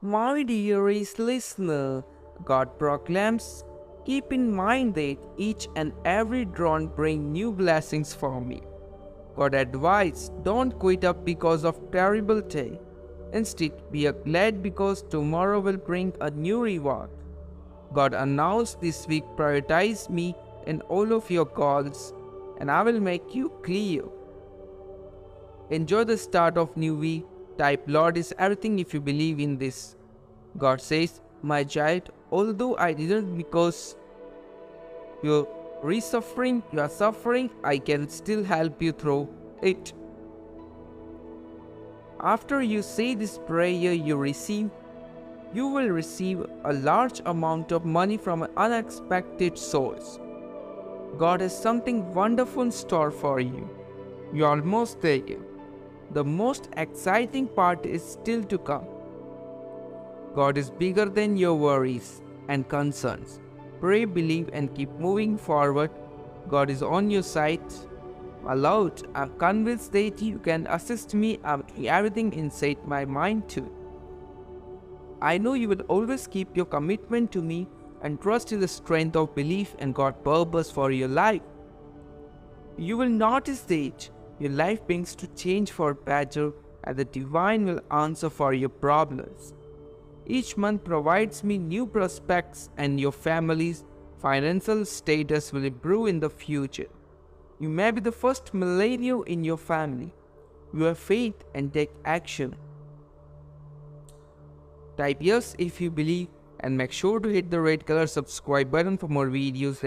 My dearest listener, God proclaims, keep in mind that each and every dawn bring new blessings for me. God advised, don't quit up because of terrible day. Instead, be glad because tomorrow will bring a new reward. God announced this week, prioritize me in all of your calls and I will make you clear. Enjoy the start of new week. Type Lord is everything if you believe in this. God says, My child, although I didn't because you're re-suffering, you are suffering, I can still help you through it. After you say this prayer you receive, you will receive a large amount of money from an unexpected source. God has something wonderful in store for you. You're almost there. The most exciting part is still to come. God is bigger than your worries and concerns. Pray, believe, and keep moving forward. God is on your side. Aloud, I'm convinced that you can assist me. I'm everything inside my mind too. I know you will always keep your commitment to me and trust in the strength of belief and God's purpose for your life. You will notice that your life begins to change for better and the divine will answer for your problems. Each month provides me new prospects and your family's financial status will improve in the future. You may be the first millennial in your family. You have faith and take action. Type yes if you believe and make sure to hit the red color subscribe button for more videos.